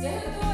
Yeah.